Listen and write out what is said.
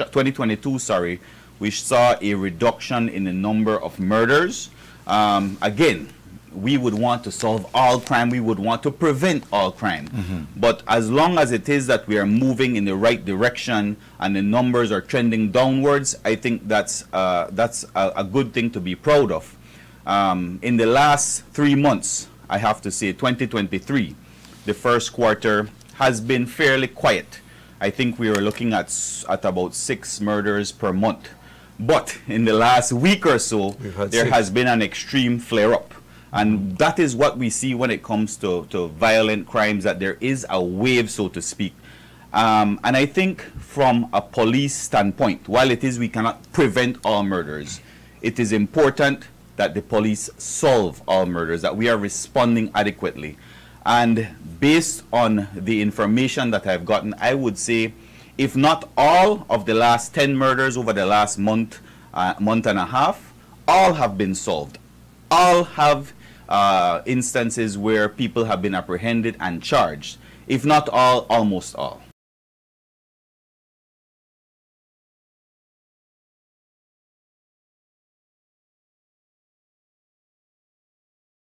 reduction, 2022, sorry, we saw a reduction in the number of murders. Um, again, we would want to solve all crime. We would want to prevent all crime. But as long as it is that we are moving in the right direction and the numbers are trending downwards, I think that's uh, that's a, a good thing to be proud of. Um, in the last three months, I have to say, 2023, the first quarter has been fairly quiet. I think we were looking at at about six murders per month. But in the last week or so, there six. has been an extreme flare up. And that is what we see when it comes to, to violent crimes, that there is a wave, so to speak. Um, and I think from a police standpoint, while it is we cannot prevent all murders, it is important that the police solve all murders, that we are responding adequately. And based on the information that I've gotten, I would say, if not all of the last 10 murders over the last month, uh, month and a half, all have been solved. All have uh, instances where people have been apprehended and charged. If not all, almost all.